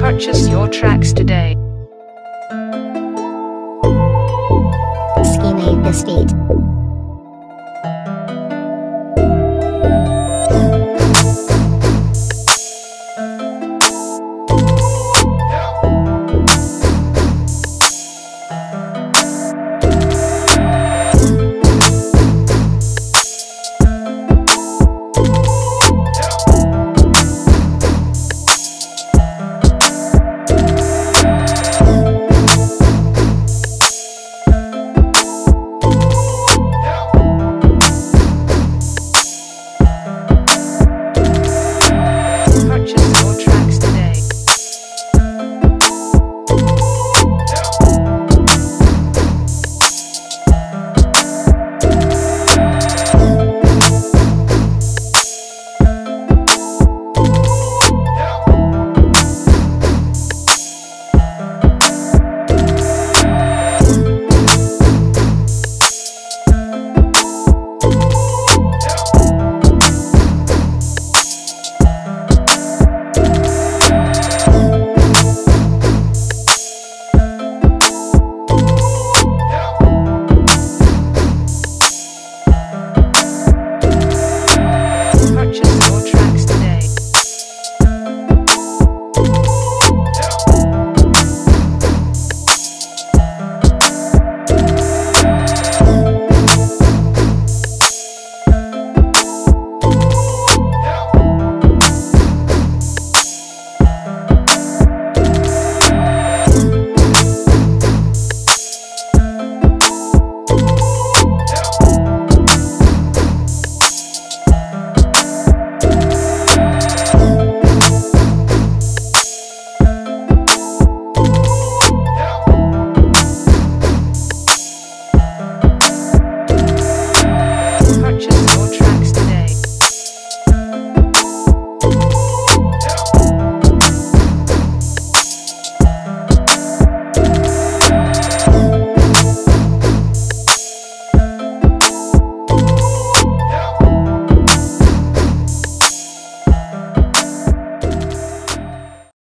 Purchase your tracks today. Ski the state.